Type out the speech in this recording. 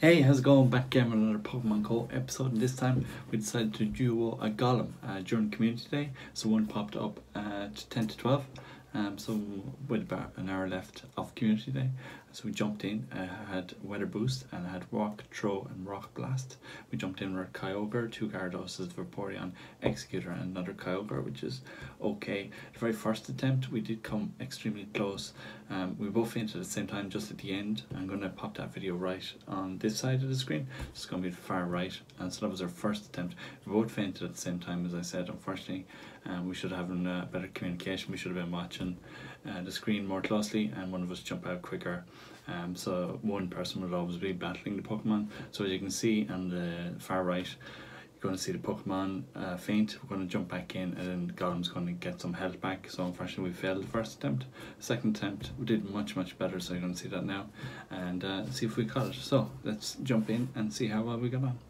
Hey, how's it going? Back again with another Pokemon Go episode, and this time we decided to duo a Golem uh, during Community Day. So one popped up at 10 to 12, um, so with about an hour left of Community Day. So we jumped in, I had Weather Boost, and I had Rock, Throw, and Rock Blast. We jumped in with Kyogre, two Gyarados, Vaporeon, Exeggutor, and another Kyogre, which is okay. The very first attempt, we did come extremely close. Um, we both fainted at the same time, just at the end. I'm going to pop that video right on this side of the screen. It's going to be the far right, and so that was our first attempt. We both fainted at the same time, as I said. Unfortunately, um, we should have uh, better communication. We should have been watching uh, the screen more closely, and one of us jump out quicker. Um, so one person would always be battling the Pokemon. So as you can see on the far right, you're going to see the Pokemon uh, faint. We're going to jump back in, and then Golem's going to get some health back. So unfortunately, we failed the first attempt. Second attempt, we did much much better. So you're going to see that now, and uh, see if we caught it. So let's jump in and see how well we got on.